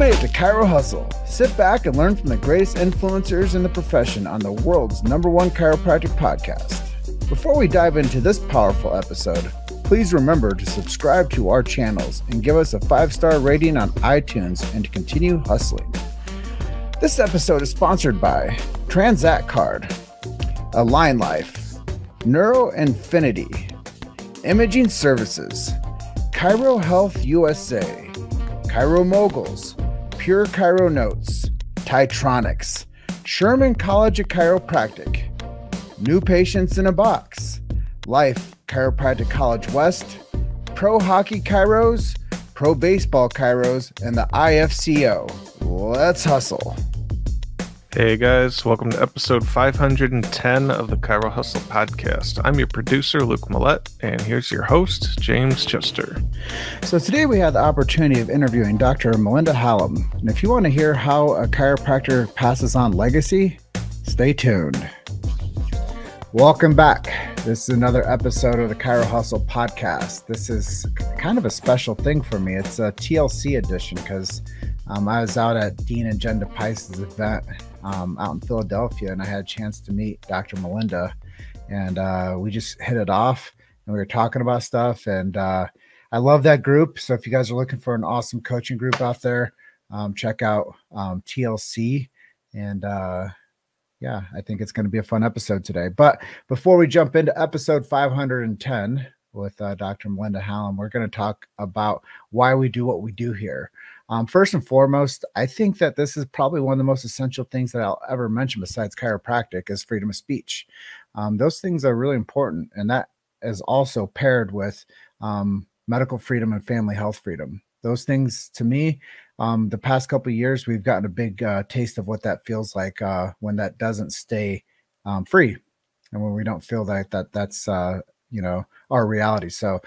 made it to Chiro Hustle. Sit back and learn from the greatest influencers in the profession on the world's number one chiropractic podcast. Before we dive into this powerful episode, please remember to subscribe to our channels and give us a five star rating on iTunes and to continue hustling. This episode is sponsored by Transact Card, Align Life, Neuro Infinity, Imaging Services, Chiro Health USA, Chiro Moguls, Pure Chiro Notes, Titronics, Sherman College of Chiropractic, New Patients in a Box, Life Chiropractic College West, Pro Hockey Chiros, Pro Baseball Chiros, and the IFCO. Let's hustle. Hey guys, welcome to episode 510 of the Chiro Hustle podcast. I'm your producer, Luke Millette, and here's your host, James Chester. So today we had the opportunity of interviewing Dr. Melinda Hallam. And if you want to hear how a chiropractor passes on legacy, stay tuned. Welcome back. This is another episode of the Chiro Hustle podcast. This is kind of a special thing for me. It's a TLC edition because um, I was out at Dean and Jen DePice's event um, out in Philadelphia, and I had a chance to meet Dr. Melinda, and uh, we just hit it off, and we were talking about stuff, and uh, I love that group. So if you guys are looking for an awesome coaching group out there, um, check out um, TLC, and uh, yeah, I think it's going to be a fun episode today. But before we jump into episode 510 with uh, Dr. Melinda Hallam, we're going to talk about why we do what we do here. Um, first and foremost, I think that this is probably one of the most essential things that I'll ever mention besides chiropractic is freedom of speech. Um, those things are really important, and that is also paired with um, medical freedom and family health freedom. Those things, to me, um, the past couple years, we've gotten a big uh, taste of what that feels like uh, when that doesn't stay um, free, and when we don't feel that that that's uh, you know our reality. So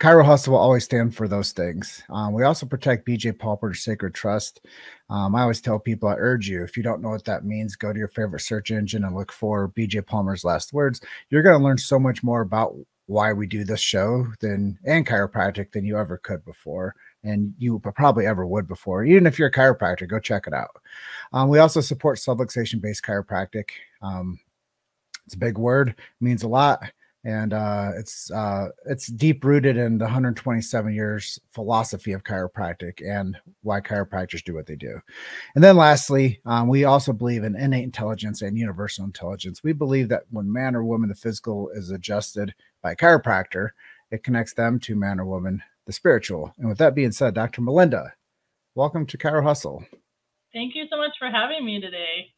Chiro Hustle will always stand for those things. Um, we also protect BJ Palmer's Sacred Trust. Um, I always tell people, I urge you, if you don't know what that means, go to your favorite search engine and look for BJ Palmer's last words. You're going to learn so much more about why we do this show than and chiropractic than you ever could before and you probably ever would before even if you're a chiropractor go check it out um, we also support subluxation based chiropractic um, it's a big word means a lot and uh, it's uh, it's deep rooted in the 127 years philosophy of chiropractic and why chiropractors do what they do. And then lastly, um, we also believe in innate intelligence and universal intelligence. We believe that when man or woman the physical is adjusted by a chiropractor, it connects them to man or woman the spiritual. And with that being said, Dr. Melinda, welcome to Chiro Hustle. Thank you so much for having me today.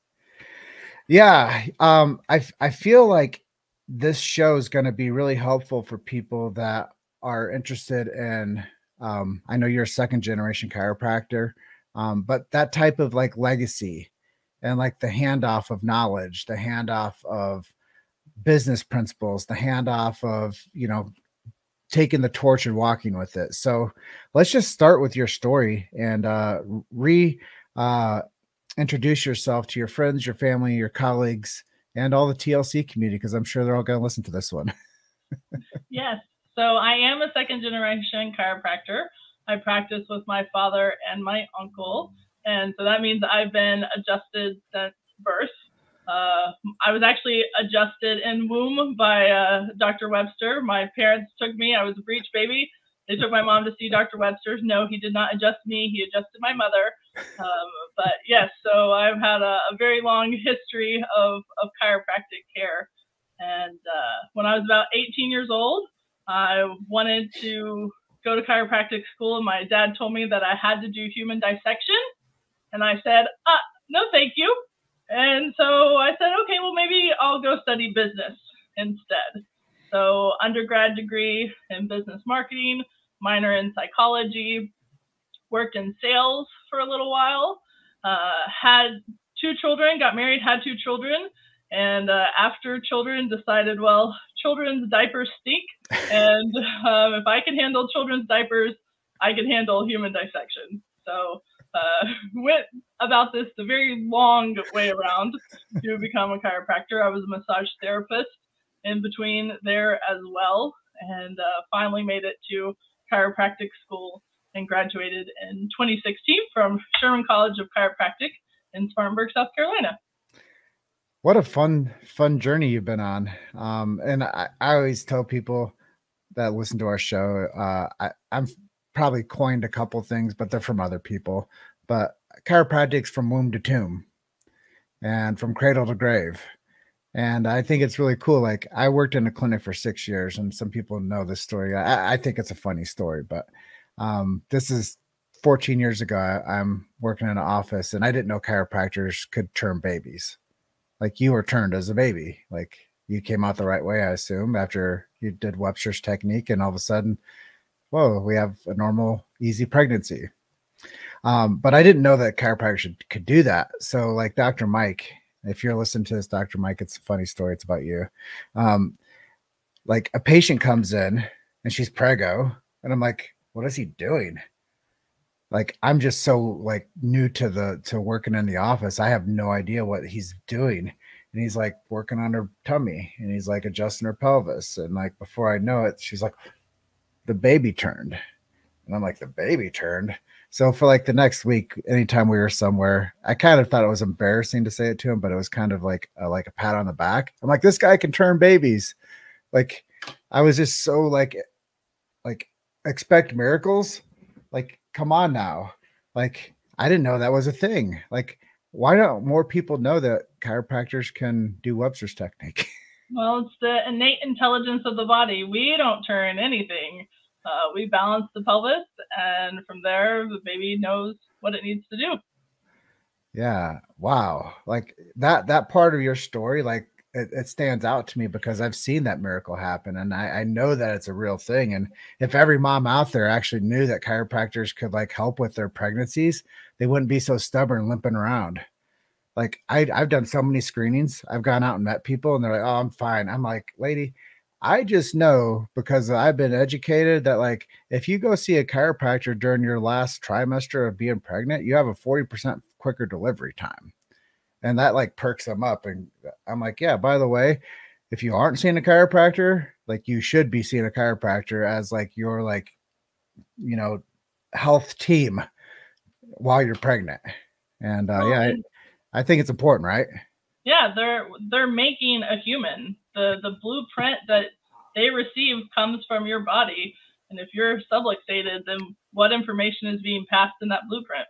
Yeah, um, I I feel like this show is going to be really helpful for people that are interested in um, i know you're a second generation chiropractor um, but that type of like legacy and like the handoff of knowledge the handoff of business principles the handoff of you know taking the torch and walking with it. So let's just start with your story and uh re uh introduce yourself to your friends your family your colleagues and all the TLC community because I'm sure they're all going to listen to this one. yes. So I am a second generation chiropractor. I practice with my father and my uncle. And so that means I've been adjusted since birth. Uh, I was actually adjusted in womb by uh, Dr. Webster. My parents took me, I was a breech baby. They took my mom to see Dr. Webster's. No, he did not adjust me, he adjusted my mother. Um, but yes, so I've had a, a, very long history of, of chiropractic care. And uh, when I was about 18 years old, I wanted to go to chiropractic school, and my dad told me that I had to do human dissection. And I said, uh, no, thank you. And so I said, okay, well, maybe I'll go study business instead. So, undergrad degree in business marketing, minor in psychology, worked in sales for a little while, uh, had two children, got married, had two children, and uh, after children decided, well, children's diapers stink, and um, if I can handle children's diapers, I can handle human dissection. So uh, went about this the very long way around to become a chiropractor. I was a massage therapist in between there as well, and uh, finally made it to chiropractic school and graduated in 2016 from Sherman College of Chiropractic in Spartanburg, South Carolina. What a fun, fun journey you've been on. Um, and I, I always tell people that listen to our show, uh, I, I'm probably coined a couple things, but they're from other people. But chiropractic's from womb to tomb and from cradle to grave. And I think it's really cool. Like I worked in a clinic for six years, and some people know this story. I, I think it's a funny story, but um, this is 14 years ago. I, I'm working in an office, and I didn't know chiropractors could turn babies. Like you were turned as a baby. Like you came out the right way, I assume, after you did Webster's technique, and all of a sudden, whoa, we have a normal, easy pregnancy. Um, but I didn't know that chiropractors could do that. So, like Dr. Mike, if you're listening to this, Dr. Mike, it's a funny story. It's about you. Um, like a patient comes in and she's prego, and I'm like, what is he doing? Like I'm just so like new to the to working in the office. I have no idea what he's doing. And he's like working on her tummy and he's like adjusting her pelvis. And like before I know it, she's like, the baby turned. And I'm like, the baby turned. So for like the next week, anytime we were somewhere, I kind of thought it was embarrassing to say it to him, but it was kind of like a, like a pat on the back. I'm like, this guy can turn babies. Like I was just so like, like expect miracles. Like, come on now. Like I didn't know that was a thing. Like, why don't more people know that chiropractors can do Webster's technique? Well, it's the innate intelligence of the body. We don't turn anything uh, we balance the pelvis, and from there, the baby knows what it needs to do. Yeah. Wow. Like that, that part of your story, like it, it, stands out to me because I've seen that miracle happen and I, I, know that it's a real thing. And if every mom out there actually knew that chiropractors could like help with their pregnancies, they wouldn't be so stubborn limping around. Like I, I've done so many screenings. I've gone out and met people and they're like, oh, I'm fine. I'm like, lady, I just know because I've been educated that like if you go see a chiropractor during your last trimester of being pregnant, you have a 40% quicker delivery time. And that like perks them up. And I'm like, yeah, by the way, if you aren't seeing a chiropractor, like you should be seeing a chiropractor as like your like, you know, health team while you're pregnant. And uh, yeah, I, I think it's important, right? Yeah, they're they're making a human the the blueprint that they receive comes from your body. And if you're subluxated, then what information is being passed in that blueprint?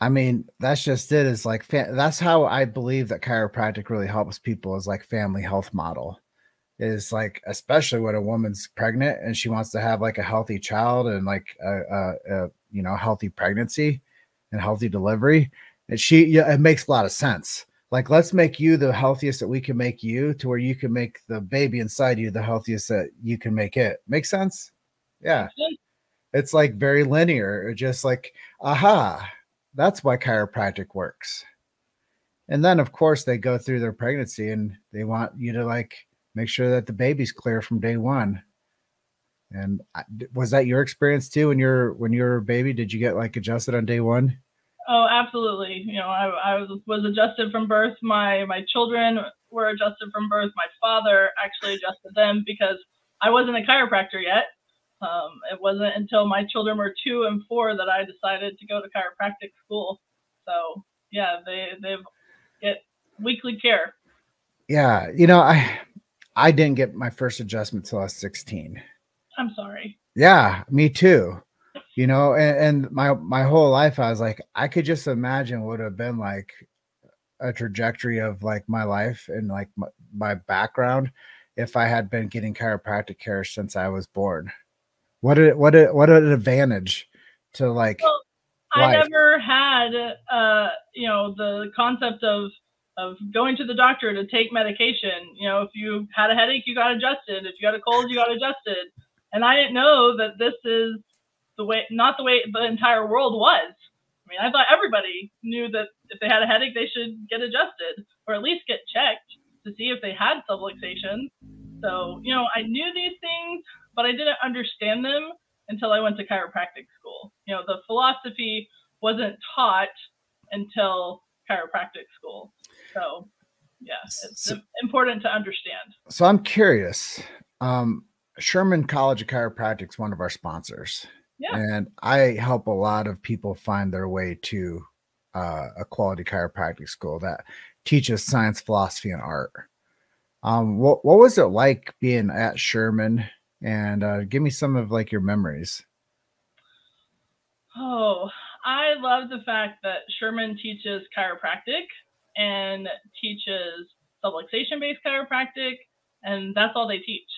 I mean, that's just it. Is like that's how I believe that chiropractic really helps people is like family health model. Is like especially when a woman's pregnant and she wants to have like a healthy child and like a, a, a you know healthy pregnancy and healthy delivery. And she yeah, it makes a lot of sense like let's make you the healthiest that we can make you to where you can make the baby inside you the healthiest that you can make it make sense yeah it's like very linear just like aha that's why chiropractic works and then of course they go through their pregnancy and they want you to like make sure that the baby's clear from day one and was that your experience too when you're when you're a baby did you get like adjusted on day one Oh, absolutely. You know, I, I was, was adjusted from birth. My my children were adjusted from birth. My father actually adjusted them because I wasn't a chiropractor yet. Um, it wasn't until my children were two and four that I decided to go to chiropractic school. So yeah, they they've get weekly care. Yeah, you know, I I didn't get my first adjustment till I was 16. I'm sorry. Yeah, me too you know and, and, my my whole life i was like i could just imagine what would have been like a trajectory of like my life and like my, my background if i had been getting chiropractic care since i was born what a what a what an advantage to like well, i never had uh you know the concept of of going to the doctor to take medication you know if you had a headache you got adjusted if you got a cold you got adjusted and i didn't know that this is the way not the way the entire world was. I mean, I thought everybody knew that if they had a headache, they should get adjusted or at least get checked to see if they had subluxation. So, you know, I knew these things, but I didn't understand them until I went to chiropractic school. You know, the philosophy wasn't taught until chiropractic school. So, yeah, it's so, important to understand. So I'm curious. Um, Sherman College of Chiropractic is one of our sponsors Yeah. And I help a lot of people find their way to uh, a quality chiropractic school that teaches science, philosophy, and art. Um, what what was it like being at Sherman? And uh, give me some of like your memories. Oh, I love the fact that Sherman teaches chiropractic and teaches subluxation based chiropractic, and that's all they teach.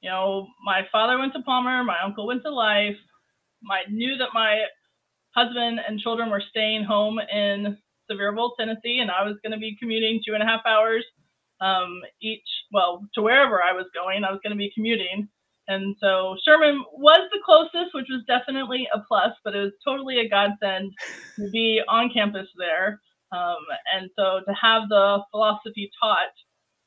You know, my father went to Palmer, my uncle went to Life. I knew that my husband and children were staying home in Sevierville, Tennessee, and I was going to be commuting two and a half hours um, each, well, to wherever I was going. I was going to be commuting. And so Sherman was the closest, which was definitely a plus, but it was totally a godsend to be on campus there. Um, and so to have the philosophy taught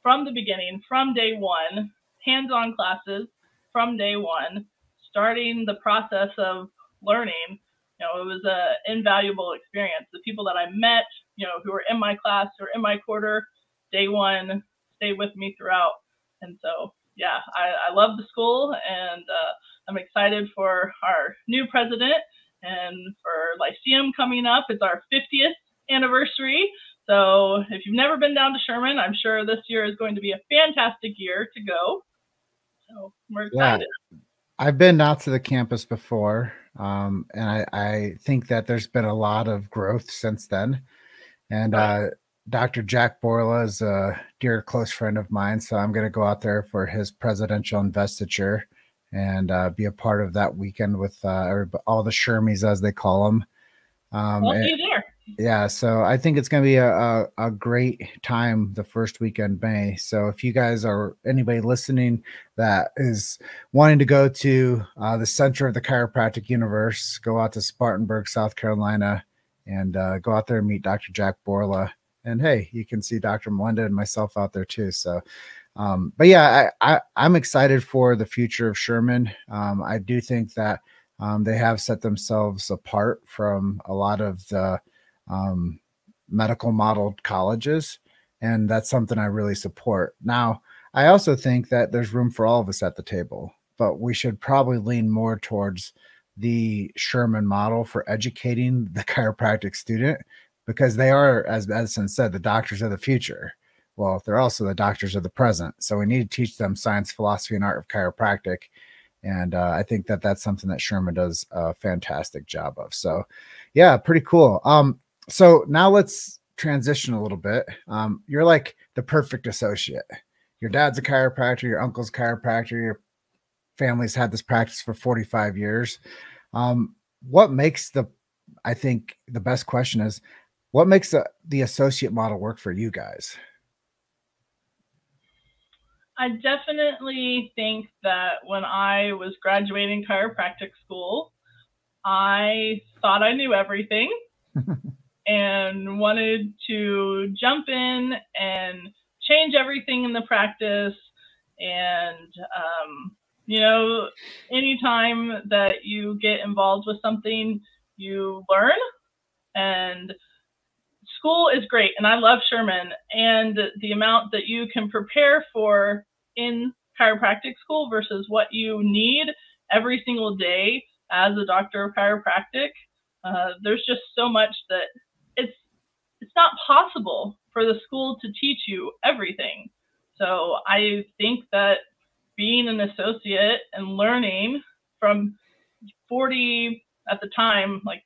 from the beginning, from day one, hands on classes from day one, starting the process of learning, you know, it was an invaluable experience. The people that I met, you know, who were in my class or in my quarter, day one, stayed with me throughout. And so yeah, I, I love the school and uh, I'm excited for our new president and for Lyceum coming up. It's our 50th anniversary. So if you've never been down to Sherman, I'm sure this year is going to be a fantastic year to go. So we're excited. Yeah. I've been out to the campus before, um, and I, I, think that there's been a lot of growth since then. And uh, Dr. Jack Borla is a dear close friend of mine, so I'm going to go out there for his presidential investiture and uh, be a part of that weekend with uh, all the Shermies, as they call them. Um, we'll see you there. Yeah, so I think it's going to be a, a, a, great time the first weekend May. So if you guys are anybody listening that is wanting to go to uh, the center of the chiropractic universe, go out to Spartanburg, South Carolina, and uh, go out there and meet Dr. Jack Borla and hey, you can see Dr. Melinda and myself out there too. So, um, but yeah, I, I am excited for the future of Sherman. Um, I do think that um, they have set themselves apart from a lot of the um, medical modeled colleges, and that's something I really support. Now, I also think that there's room for all of us at the table, but we should probably lean more towards the Sherman model for educating the chiropractic student because they are, as Edison said, the doctors of the future. Well, they're also the doctors of the present. So we need to teach them science, philosophy, and art of chiropractic. And uh, I think that that's something that Sherman does a fantastic job of. So, yeah, pretty cool. Um, so now let's transition a little bit. Um, you're like the perfect associate. Your dad's a chiropractor, your uncle's chiropractor, your family's had this practice for 45 years. Um, what makes the I think the best question is what makes the, the associate model work for you guys? I definitely think that when I was graduating chiropractic school, I thought I knew everything and wanted to jump in and change everything in the practice. And, um, you know, anytime that you get involved with something, you learn. And school is great and I love Sherman and the amount that you can prepare for in chiropractic school versus what you need every single day as a doctor of chiropractic. Uh, there's just so much that it's it's not possible for the school to teach you everything. So I think that being an associate and learning from 40 at the time like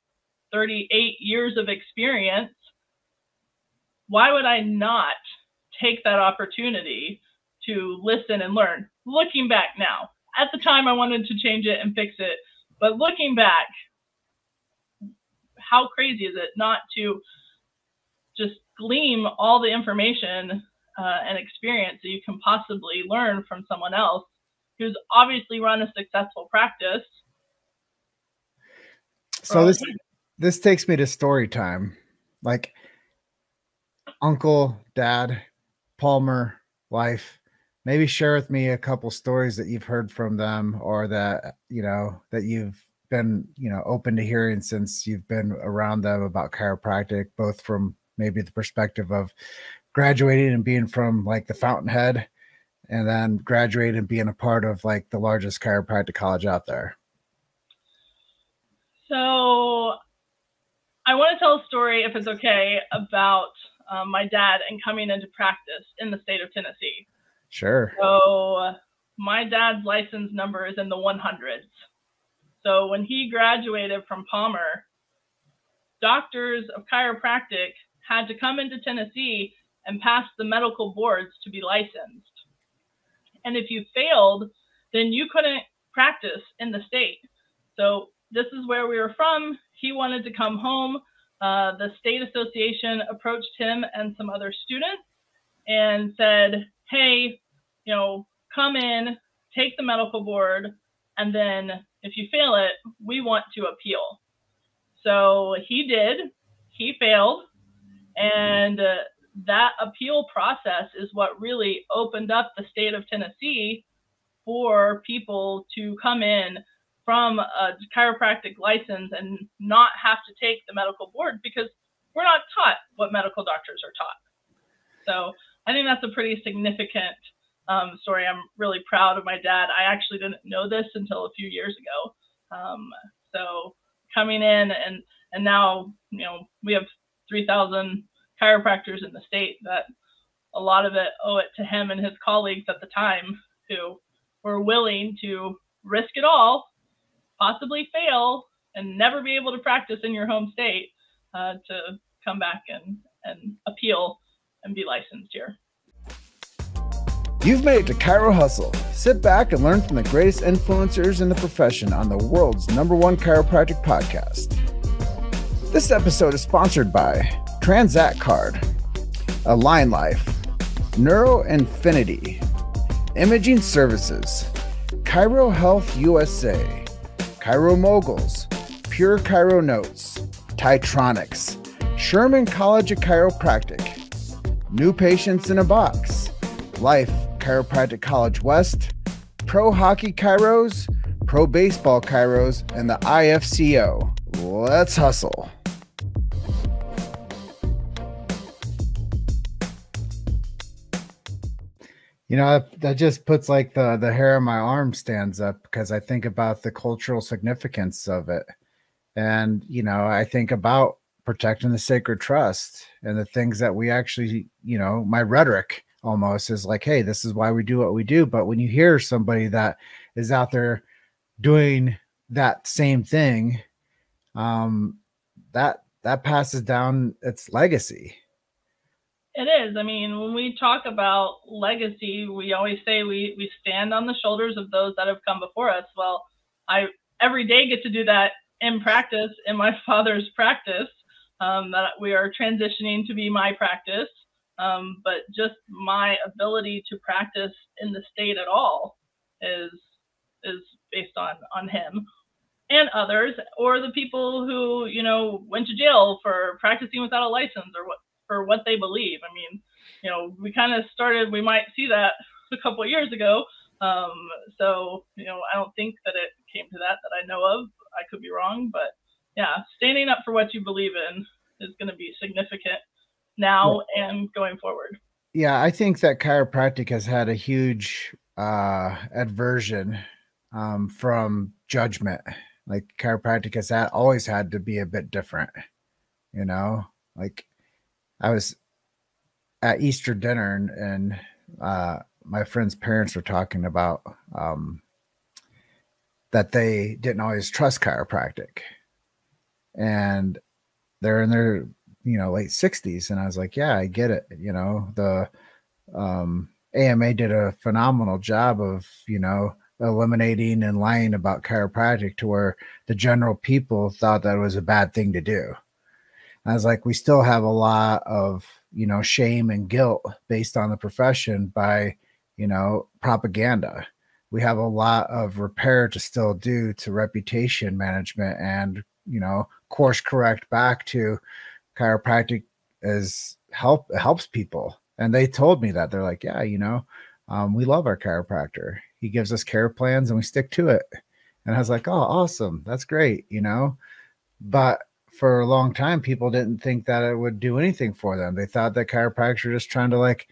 38 years of experience why would I not take that opportunity to listen and learn? Looking back now, at the time I wanted to change it and fix it, but looking back, how crazy is it not to just glean all the information uh, and experience that you can possibly learn from someone else who's obviously run a successful practice. So this this takes me to story time. Like uncle, dad, Palmer, wife, maybe share with me a couple stories that you've heard from them or that, you know, that you've been, you know, open to hearing since you've been around them about chiropractic, both from maybe the perspective of graduating and being from like the Fountainhead and then graduating and being a part of like the largest chiropractic college out there. So I want to tell a story, if it's okay, about um, my dad and coming into practice in the state of Tennessee. Sure. So my dad's license number is in the 100s. So when he graduated from Palmer, doctors of chiropractic had to come into Tennessee and pass the medical boards to be licensed. And if you failed, then you couldn't practice in the state. So this is where we were from. He wanted to come home. Uh, the state association approached him and some other students and said, hey, you know, come in, take the medical board, and then if you fail it, we want to appeal. So he did. He failed. And uh, that appeal process is what really opened up the state of Tennessee for people to come in from a chiropractic license and not have to take the medical board because we're not taught what medical doctors are taught. So I think that's a pretty significant um, story. I'm really proud of my dad. I actually didn't know this until a few years ago. Um, so coming in and and now you know we have 3,000 chiropractors in the state that a lot of it owe it to him and his colleagues at the time who were willing to risk it all, possibly fail, and never be able to practice in your home state uh, to come back and, and appeal and be licensed here. You've made it to Chiro Hustle. Sit back and learn from the greatest influencers in the profession on the world's number one chiropractic podcast. This episode is sponsored by Transact Card, Align Life, Neuro Infinity, Imaging Services, Chiro Health USA, Chiro Moguls, Pure Chiro Notes, Titronics, Sherman College of Chiropractic, New Patients in a Box, Life Chiropractic College West, Pro Hockey Chiros, Pro Baseball Chiros, and the IFCO. Let's hustle. You know, that just puts like the the hair on my arm stands up because I think about the cultural significance of it. And, you know, I think about protecting the sacred trust and the things that we actually, you know, my rhetoric almost is like, hey, this is why we do what we do. But when you hear somebody that is out there doing that same thing, um, that that passes down its legacy. It is. I mean, when we talk about legacy, we always say we we stand on the shoulders of those that have come before us. Well, I every day get to do that in practice in my father's practice. Um, that we are transitioning to be my practice. Um, but just my ability to practice in the state at all is is based on on him and others, or the people who you know went to jail for practicing without a license or what for what they believe. I mean, you know, we kind of started. We might see that a couple of years ago. Um, so you know, I don't think that it came to that that I know of. I could be wrong, but yeah, standing up for what you believe in is going to be significant now yeah. and going forward. Yeah, I think that chiropractic has had a huge uh, aversion um, from judgment. Like chiropractic has had, always had to be a bit different, you know. Like I was at Easter dinner and, and uh, my friend's parents were talking about um, that they didn't always trust chiropractic, and they're in their you know late 60s and i was like yeah i get it you know the um ama did a phenomenal job of you know eliminating and lying about chiropractic to where the general people thought that was a bad thing to do i was like we still have a lot of you know shame and guilt based on the profession by you know propaganda. We have a lot of repair to still do to reputation management and you know course correct back to chiropractic is help helps people. And they told me that. They're like yeah you know um, we love our chiropractor. He gives us care plans and we stick to it. And i was like oh awesome. That's great you know? But for a long time people didn't think that it would do anything for them they thought that chiropractors were just trying to like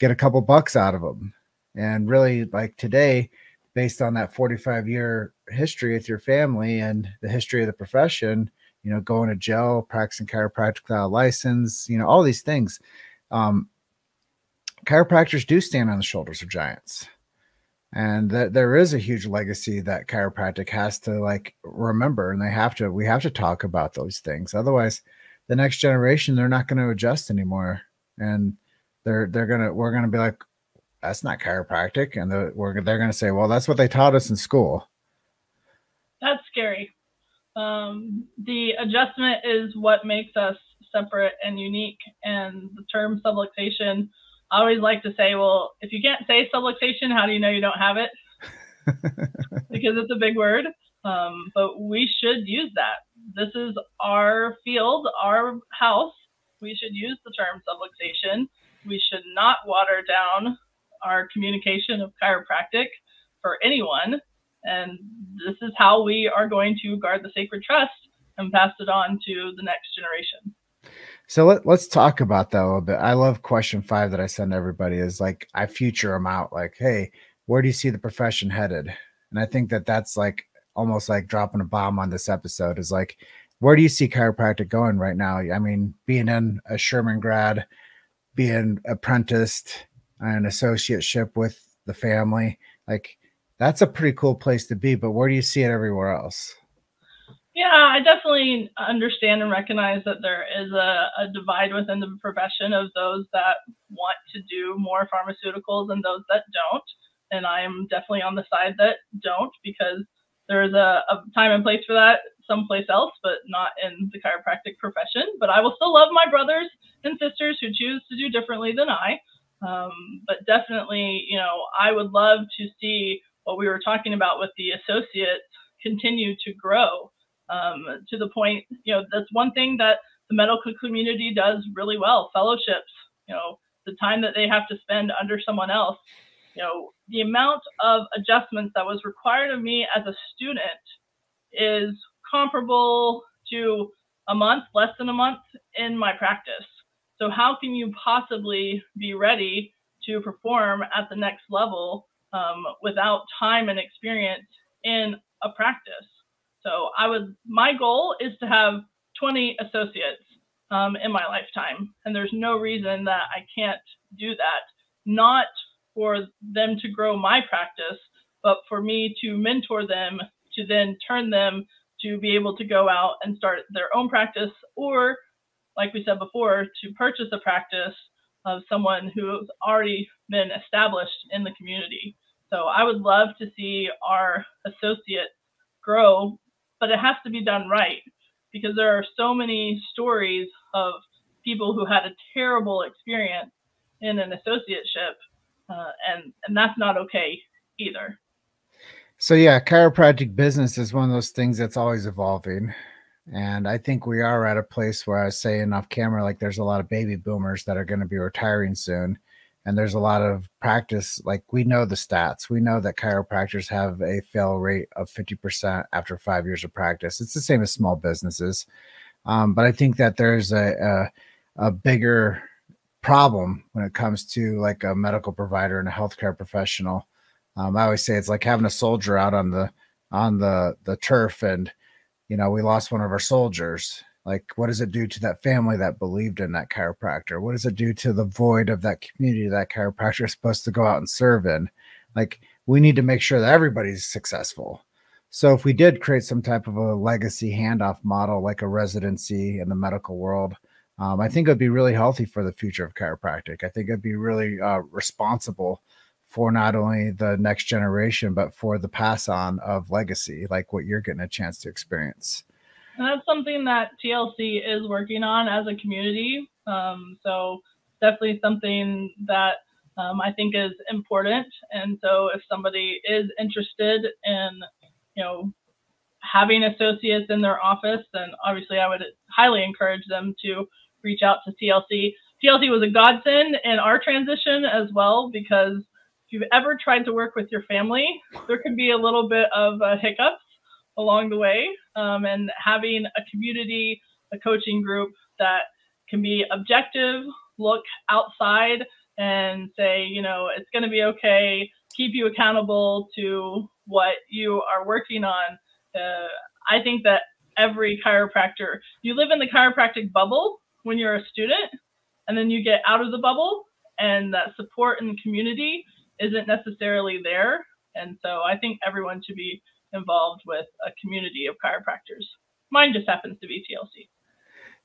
get a couple bucks out of them and really like today based on that 45 year history with your family and the history of the profession, you know, going to jail, practicing chiropractic without license, you know, all these things. Um, chiropractors do stand on the shoulders of giants and that there is a huge legacy that chiropractic has to like remember and they have to we have to talk about those things. Otherwise the next generation they're not going to adjust anymore. And they're they're gonna we're gonna be like that's not chiropractic and the, we're, they're gonna say well that's what they taught us in school. That's scary. Um, the adjustment is what makes us separate and unique and the term subluxation I always like to say, well, if you can't say subluxation, how do you know you don't have it? because it's a big word. Um, but we should use that. This is our field, our house. We should use the term subluxation. We should not water down our communication of chiropractic for anyone. And this is how we are going to guard the sacred trust and pass it on to the next generation. So let, let's talk about that a little bit. I love question five that I send everybody is like, I future them out like, hey, where do you see the profession headed? And I think that that's like almost like dropping a bomb on this episode is like, where do you see chiropractic going right now? I mean, being in a Sherman grad, being apprenticed, an associateship with the family, like that's a pretty cool place to be. But where do you see it everywhere else? Yeah, I definitely understand and recognize that there is a, a, divide within the profession of those that want to do more pharmaceuticals and those that don't. And I am definitely on the side that don't because there is a, a time and place for that someplace else, but not in the chiropractic profession. But I will still love my brothers and sisters who choose to do differently than I. Um, but definitely, you know, I would love to see what we were talking about with the associates continue to grow um, to the point, you know, that's one thing that the medical community does really well fellowships, you know, the time that they have to spend under someone else. You know, the amount of adjustments that was required of me as a student is comparable to a month, less than a month in my practice. So, how can you possibly be ready to perform at the next level um, without time and experience in a practice? So I would, my goal is to have 20 associates um, in my lifetime. And there's no reason that I can't do that. Not for them to grow my practice, but for me to mentor them to then turn them to be able to go out and start their own practice or like we said before to purchase a practice of someone who's already been established in the community so i would love to see our associate grow but it has to be done right because there are so many stories of people who had a terrible experience in an associateship, uh, and and that's not okay either. So yeah, chiropractic business is one of those things that's always evolving. And I think we are at a place where I was saying off camera, like there's a lot of baby boomers that are going to be retiring soon and there's a lot of practice like we know the stats. We know that chiropractors have a fail rate of 50% after five years of practice. It's the same as small businesses. Um, but i think that there's a, a, a bigger problem when it comes to like a medical provider and a healthcare professional. Um, i always say it's like having a soldier out on the on the the turf and you know we lost one of our soldiers like what does it do to that family that believed in that chiropractor? What does it do to the void of that community that chiropractor is supposed to go out and serve in? Like we need to make sure that everybody's successful. So if we did create some type of a legacy handoff model like a residency in the medical world um, i think it'd be really healthy for the future of chiropractic. I think it'd be really uh, responsible for not only the next generation but for the pass on of legacy like what you're getting a chance to experience and that's something that TLC is working on as a community. Um, so definitely something that um, I think is important. And so if somebody is interested in, you know, having associates in their office, then obviously I would highly encourage them to reach out to TLC. TLC was a godsend in our transition as well because if you've ever tried to work with your family, there could be a little bit of hiccups along the way um, and having a community, a coaching group that can be objective, look outside and say, you know, it's going to be okay. keep you accountable to what you are working on. Uh, I think that every chiropractor, you live in the chiropractic bubble when you're a student, and then you get out of the bubble, and that support and community isn't necessarily there. And so I think everyone should be involved with a community of chiropractors. Mine just happens to be TLC.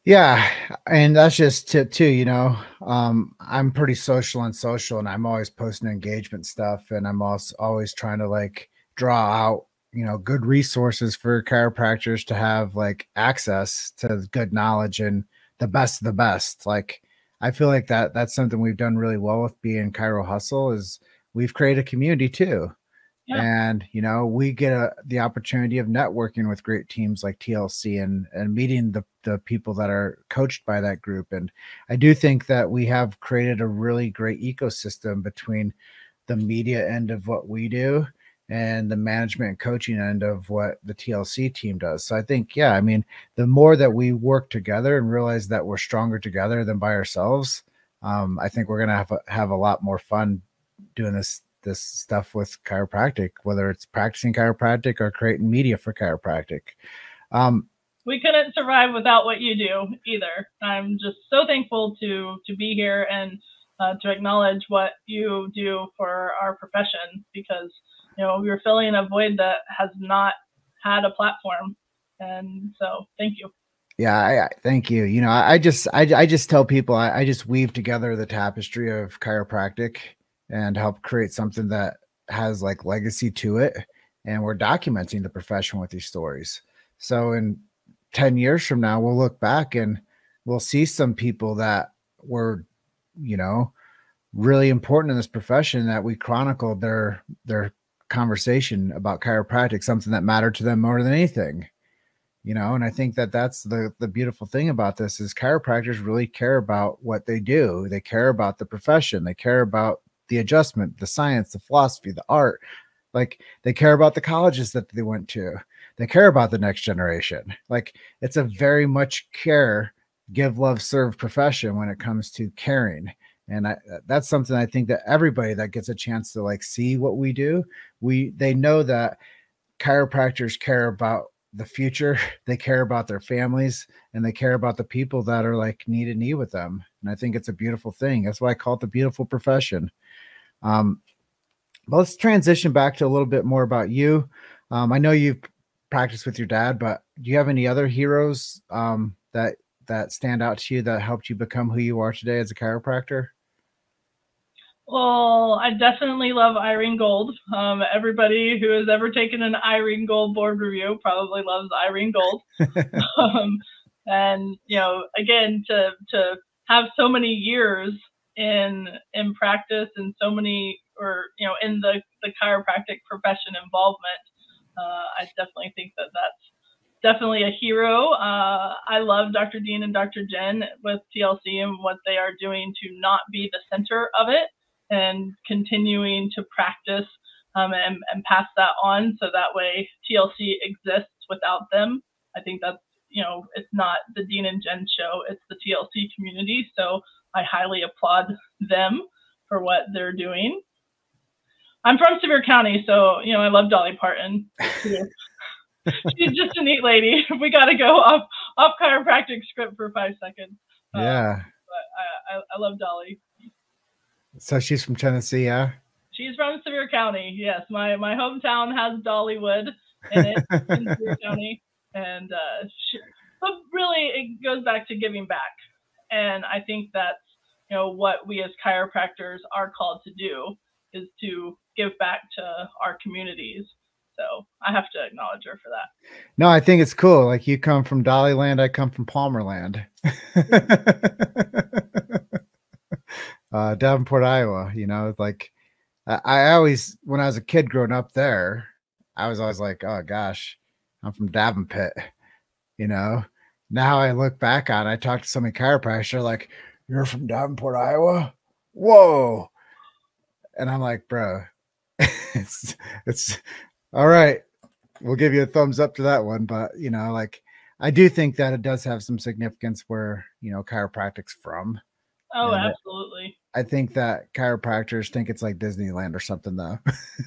Yeah, and that's just tip too. You know, um, I'm pretty social and social, and I'm always posting engagement stuff, and I'm also always trying to like draw out you know good resources for chiropractors to have like access to good knowledge and the best of the best. Like I feel like that that's something we've done really well with being Chiro Hustle is we've created a community too. Yeah. And you know, we get a, the opportunity of networking with great teams like TLC and and meeting the the people that are coached by that group. And I do think that we have created a really great ecosystem between the media end of what we do and the management and coaching end of what the TLC team does. So I think, yeah, I mean, the more that we work together and realize that we're stronger together than by ourselves, um, I think we're gonna have a, have a lot more fun doing this this stuff with chiropractic, whether it's practicing chiropractic or creating media for chiropractic. Um, we couldn't survive without what you do either. I'm just so thankful to to be here and uh, to acknowledge what you do for our profession because you know you're filling a void that has not had a platform, and so thank you. Yeah, I, I, thank you. You know, I, I just I, I just tell people I, I just weave together the tapestry of chiropractic and help create something that has like legacy to it. And we're documenting the profession with these stories. So in 10 years from now, we'll look back and we'll see some people that were, you know, really important in this profession that we chronicled their their conversation about chiropractic, something that mattered to them more than anything. You know, and I think that that's the the beautiful thing about this is chiropractors really care about what they do. They care about the profession. They care about the adjustment, the science, the philosophy, the art. Like they care about the colleges that they went to. They care about the next generation. Like it's a very much care, give, love, serve profession when it comes to caring. And I, uh, that's something I think that everybody that gets a chance to like see what we do, we they know that chiropractors care about the future they care about their families and they care about the people that are like knee to knee with them and i think it's a beautiful thing that's why i call it the beautiful profession um, but let's transition back to a little bit more about you. Um, I know you've practiced with your dad, but do you have any other heroes um, that that stand out to you that helped you become who you are today as a chiropractor? Well, I definitely love Irene Gold. Um, everybody who has ever taken an Irene Gold board review probably loves Irene Gold. um, and you know, again, to to have so many years in in practice and so many or you know in the the chiropractic profession involvement uh, i definitely think that that's definitely a hero. Uh, i love dr dean and dr jen with tlc and what they are doing to not be the center of it and continuing to practice um, and, and pass that on so that way tlc exists without them. I think that's you know it's not the dean and jen show it's the tlc community. So I highly applaud them for what they're doing. I'm from Sevier County, so you know I love Dolly Parton. She's just a neat lady. We got to go off off chiropractic script for five seconds. Uh, yeah. but I, I, I love Dolly. So she's from Tennessee, yeah. She's from Sevier County. Yes, my my hometown has Dollywood in it in Sevier County, and uh, she, but really it goes back to giving back. And I think that's you know what we as chiropractors are called to do is to give back to our communities. So I have to acknowledge her for that. No, I think it's cool. Like you come from Dollyland, I come from Palmerland. uh, Davenport, Iowa. You know, like I, I always, when I was a kid growing up there, I was always like, oh gosh, I'm from Davenport. You know, now I look back on, I talk to so many chiropractors, like, you're from Davenport, Iowa? Whoa. And I'm like, bro, it's it's all right. We'll give you a thumbs up to that one. But you know, like I do think that it does have some significance where, you know, chiropractic's from. Oh, and absolutely. I think that chiropractors think it's like Disneyland or something, though.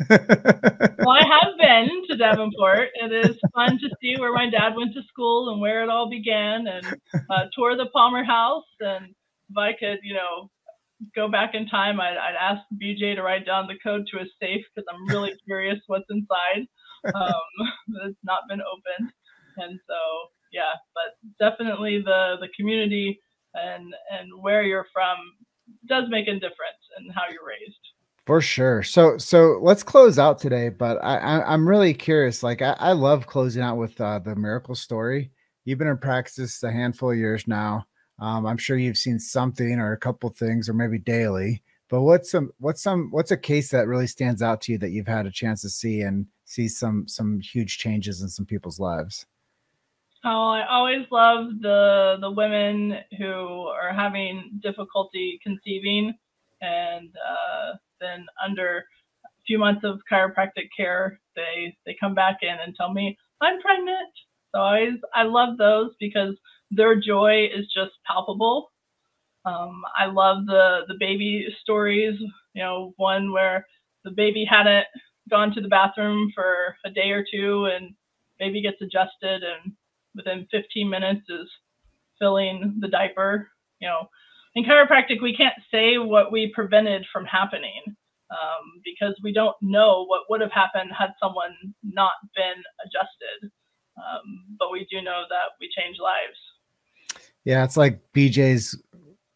well, I have been to Davenport. It is fun to see where my dad went to school and where it all began, and uh, tour the Palmer House. And if I could, you know, go back in time, I'd, I'd ask BJ to write down the code to a safe because I'm really curious what's inside. Um, it's not been opened, and so yeah, but definitely the the community and and where you're from does make a difference in how you're raised. For sure. So so let's close out today. But I, I am really curious. Like I, I love closing out with uh, the miracle story. You've been in practice a handful of years now. Um, I'm sure you've seen something or a couple things or maybe daily. But what's some what's some what's a case that really stands out to you that you've had a chance to see and see some some huge changes in some people's lives? Oh, I always love the the women who are having difficulty conceiving, and uh, then under a few months of chiropractic care, they they come back in and tell me I'm pregnant. So I always I love those because their joy is just palpable. Um, I love the the baby stories. You know, one where the baby hadn't gone to the bathroom for a day or two, and baby gets adjusted and within 15 minutes is filling the diaper. You know, in chiropractic, we can't say what we prevented from happening um, because we don't know what would have happened had someone not been adjusted. Um, but we do know that we change lives. Yeah, it's like BJ's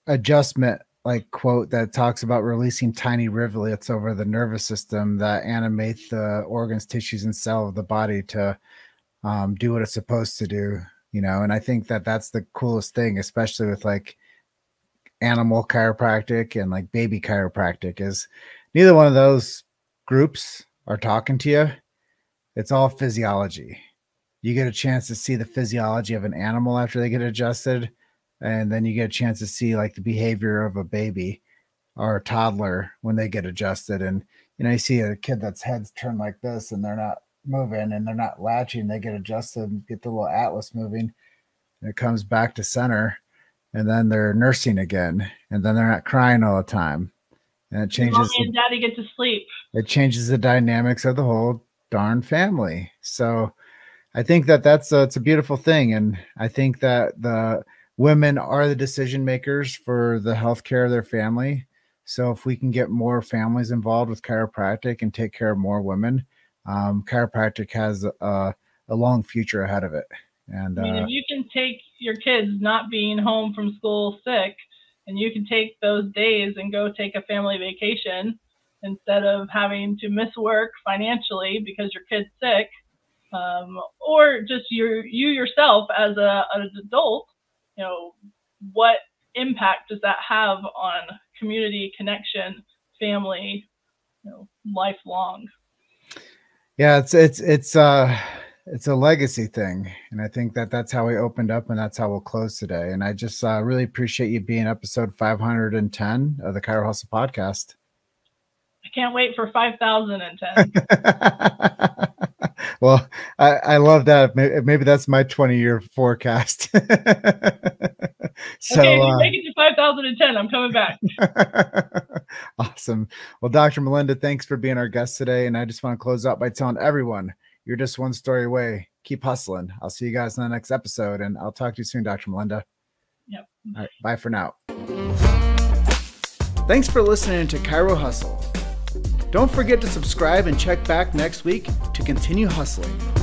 adjustment like quote that talks about releasing tiny rivulets over the nervous system that animate the organs, tissues, and cell of the body to um, do what it's supposed to do, you know. And I think that that's the coolest thing, especially with like animal chiropractic and like baby chiropractic, is neither one of those groups are talking to you. It's all physiology. You get a chance to see the physiology of an animal after they get adjusted, and then you get a chance to see like the behavior of a baby or a toddler when they get adjusted. And you know, you see a kid that's head's turned like this, and they're not moving and they're not latching, they get adjusted, and get the little atlas moving, and it comes back to center, and then they're nursing again, and then they're not crying all the time, and it changes. Mommy and daddy get to sleep. It changes the dynamics of the whole darn family. So, I think that that's a, it's a beautiful thing, and I think that the women are the decision makers for the health care of their family. So if we can get more families involved with chiropractic and take care of more women, um, chiropractic has a, a, long future ahead of it. And I mean, uh, if you can take your kids not being home from school sick, and you can take those days and go take a family vacation instead of having to miss work financially because your kid's sick, um, or just your you yourself as a an adult, you know, what impact does that have on community connection, family, you know, lifelong? Yeah, it's it's it's uh it's a legacy thing, and I think that that's how we opened up, and that's how we'll close today. And I just uh, really appreciate you being episode 510 of the Chiro Hustle podcast. I can't wait for 5,010. well, I, I love that. Maybe, maybe that's my 20 year forecast. so, okay, if you uh, make it to 5,010, I'm coming back. awesome. Well, Dr. Melinda, thanks for being our guest today. And I just want to close out by telling everyone you're just one story away. Keep hustling. I'll see you guys in the next episode, and I'll talk to you soon, Dr. Melinda. Yep. All right. Bye for now. Thanks for listening to Chiro Hustle. Don't forget to subscribe and check back next week to continue hustling.